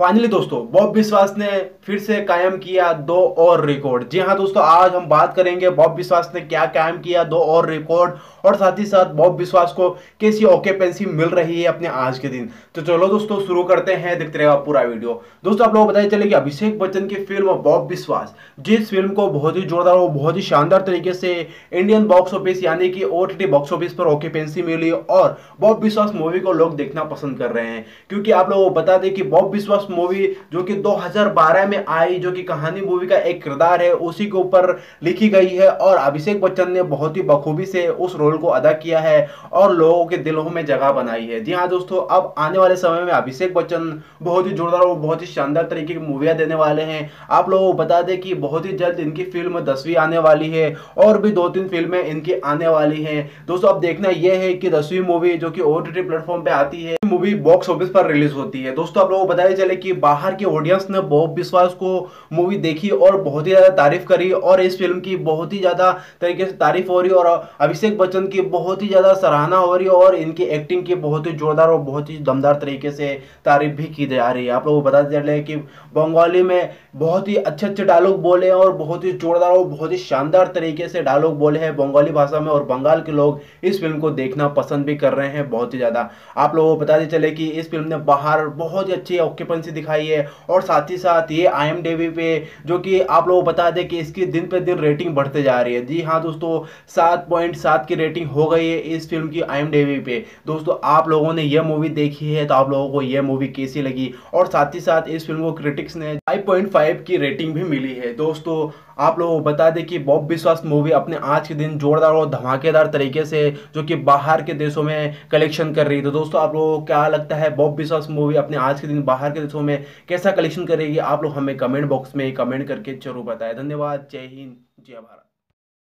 Finally दोस्तों Bob विश्वास ने फिर से कायम किया दो और रिकॉर्ड जी हाँ दोस्तों, आज हम बात करेंगे बॉब विश्वास ने क्या कायम किया, दो और रिकॉर्ड और साथ ही साथ बॉब विश्वास को कैसी ऑक्यूपेंसी मिल रही है अपने आज के दिन। तो चलो दोस्तों, शुरू करते हैं, देखते रहेगा पूरा वीडियो। दोस्तों, आप लोगों को बताया चले कि अभिषेक बच्चन की फ़िल्म बॉब विश्वास जिस फ़िल्म को बहुत ही जोरदार और बहुत ही शानदार तरीके से इंडियन बॉक्स ऑफ़िस यानी कि ओटीटी बॉक्स ऑफ़िस पर ऑक्यूपेंसी मिली और बॉब विश्वास मूवी को लोग देखना पसंद कर रहे हैं। क्योंकि आप लोगों बता दें कि बॉब विश्वास मूवी जो कि 2012 में आई, जो कि कहानी मूवी का एक किरदार है, उसी के ऊपर लिखी गई है और अभिषेक बच्चन ने बहुत ही बखूबी से उस रोल को अदा किया है और लोगों के दिलों में जगह बनाई है। जी हाँ दोस्तों, अब आने वाले समय में अभिषेक बच्चन बहुत ही जोरदार और बहुत ही शानदार तरीके की मूवियाँ देने वाले हैं। आप लोगों को बता दें कि बहुत ही जल्द इनकी फ़िल्म दसवीं आने वाली है और भी दो तीन फ़िल्में इनकी आने वाली हैं। दोस्तों, अब देखना यह है कि दसवीं मूवी जो कि ओ टी प्लेटफॉर्म पे आती है, मूवी बॉक्स ऑफ़िस पर रिलीज़ होती है। दोस्तों, आप लोगों को बताया चले कि बाहर के ऑडियंस ने बॉब विश्वास को मूवी देखी और बहुत ही ज़्यादा तारीफ़ करी और इस फ़िल्म की बहुत ही ज़्यादा तरीके से तारीफ़ हो रही और अभिषेक बच्चन की बहुत ही ज़्यादा सराहना हो रही है और इनकी एक्टिंग की बहुत ही जोरदार और बहुत ही दमदार तरीके से तारीफ़ भी की जा रही है। आप लोगों को बता चले कि बंगाली में बहुत ही अच्छे अच्छे डायलॉग बोले हैं और बहुत ही जोरदार और बहुत ही शानदार तरीके से डायलॉग बोले हैं बंगाली भाषा में और बंगाल के लोग इस फ़िल्म को देखना पसंद भी कर रहे हैं बहुत ही ज़्यादा। आप लोगों को बता दें चले कि इस फ़िल्म ने बाहर बहुत ही अच्छी ऑक्यूपेंसी दिखाई है और साथ ही साथ ये आई एम पे जो कि आप लोगों को बता दें कि इसकी दिन पे दिन रेटिंग बढ़ते जा रही है। जी हाँ दोस्तों, सात पॉइंट सात की रेटिंग हो गई है इस फ़िल्म की आई एम डेवी पे। दोस्तों, आप लोगों ने यह मूवी देखी है तो आप लोगों को यह मूवी कैसी लगी? और साथ ही साथ इस फ़िल्म को क्रिटिक्स ने फाइव की रेटिंग भी मिली है। दोस्तों, आप लोगों को बता दें कि बॉब विश्वास मूवी अपने आज के दिन जोरदार और धमाकेदार तरीके से, जो कि बाहर के देशों में कलेक्शन कर रही है। तो दोस्तों, आप लोगों को क्या लगता है बॉब विश्वास मूवी अपने आज के दिन बाहर के देशों में कैसा कलेक्शन करेगी? आप लोग हमें कमेंट बॉक्स में कमेंट करके ज़रूर बताएँ। धन्यवाद। जय हिंद। जय भारत।